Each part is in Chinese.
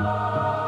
Música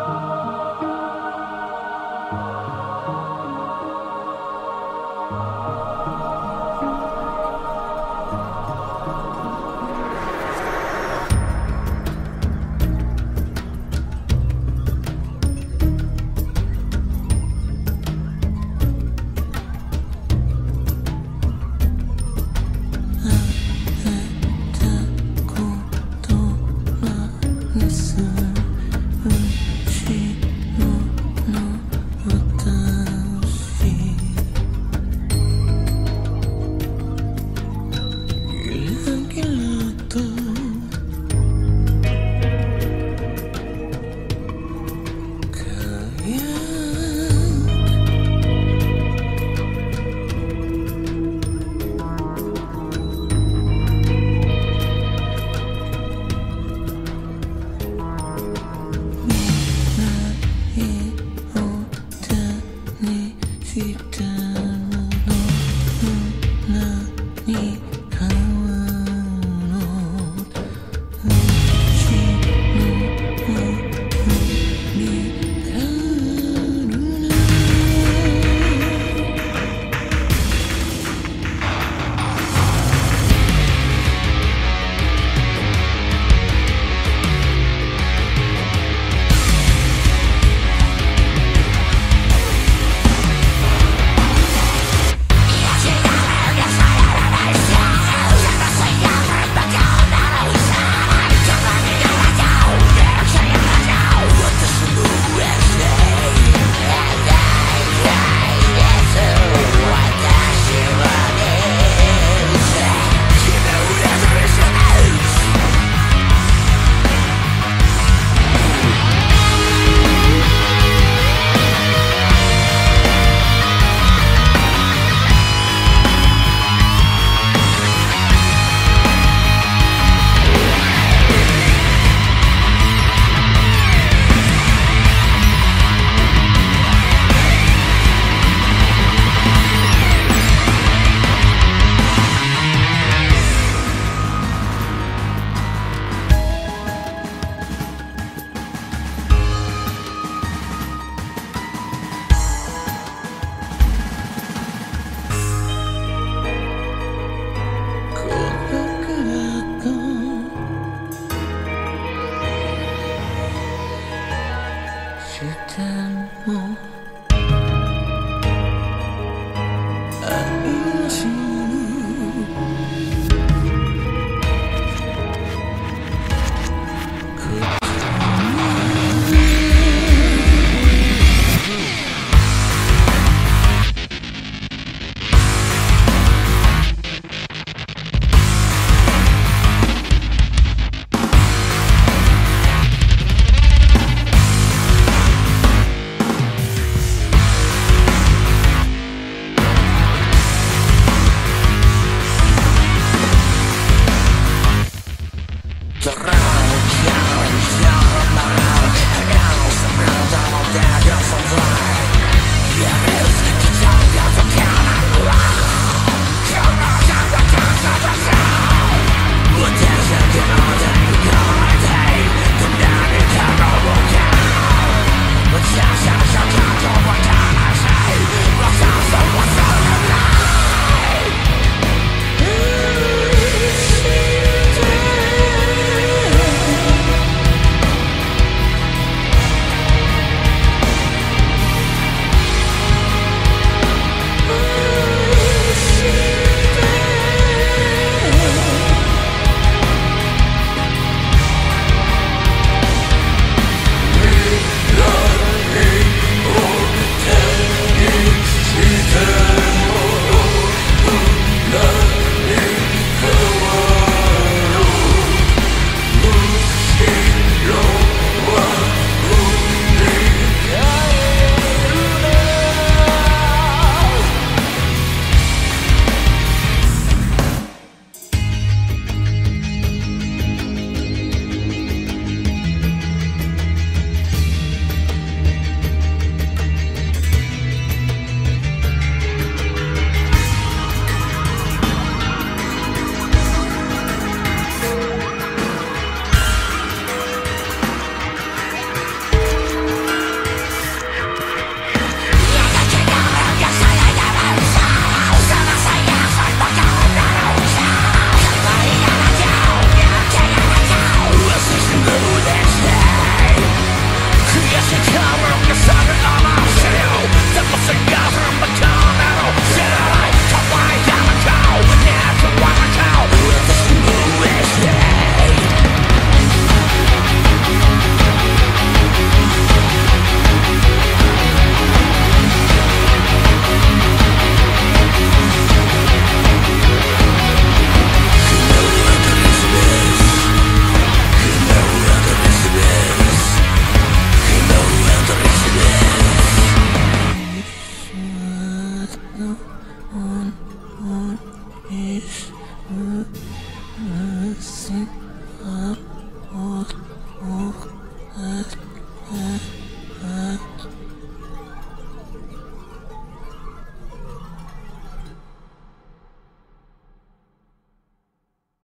梦。